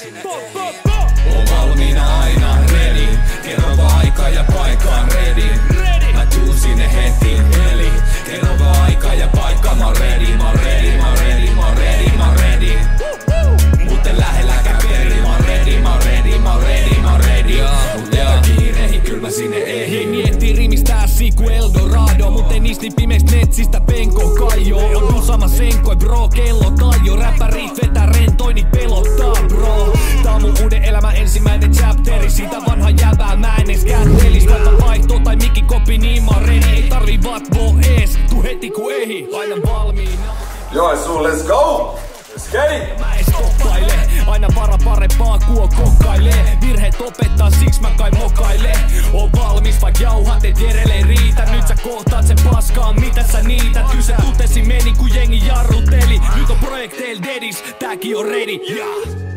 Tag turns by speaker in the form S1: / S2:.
S1: Oon valmiina aina ready. Kerro vaan aika ja paikka on ready. Mä tuun sinne heti. Eli kerro vaan aika ja paikka Mä oon ready, mä oon ready, mä oon ready, mä oon ready, mä oon ready. Mut en lähelläkään peri Mä oon ready, mä oon ready, mä oon ready, mä oon ready. Mut kyllä mä sinne ehin
S2: Jengi ehtii rimistää siku Eldorado. Mut ei niistä pimeistä metsistä penko kajo On sama senkoi bro, kello kajo Räppärit kopi niin mä oon ready Ei tarvii vatvo ees, tuu heti ku ehi Aina valmiina
S3: Joensuu, let's go! Let's get it!
S2: Mä en stoppaile, aina vara parempaa kuo kokkailee Virheet opettaa, siksi mä kai mokaile. Oon valmis, vaik jauhat, et Jerelle riitä. Nyt sä kohtaat sen paskaan, mitä sä niität. Kyllä se tutesi meni, kun jengi jarruteli. Nyt on projekteil dedis, tääkin on ready yeah.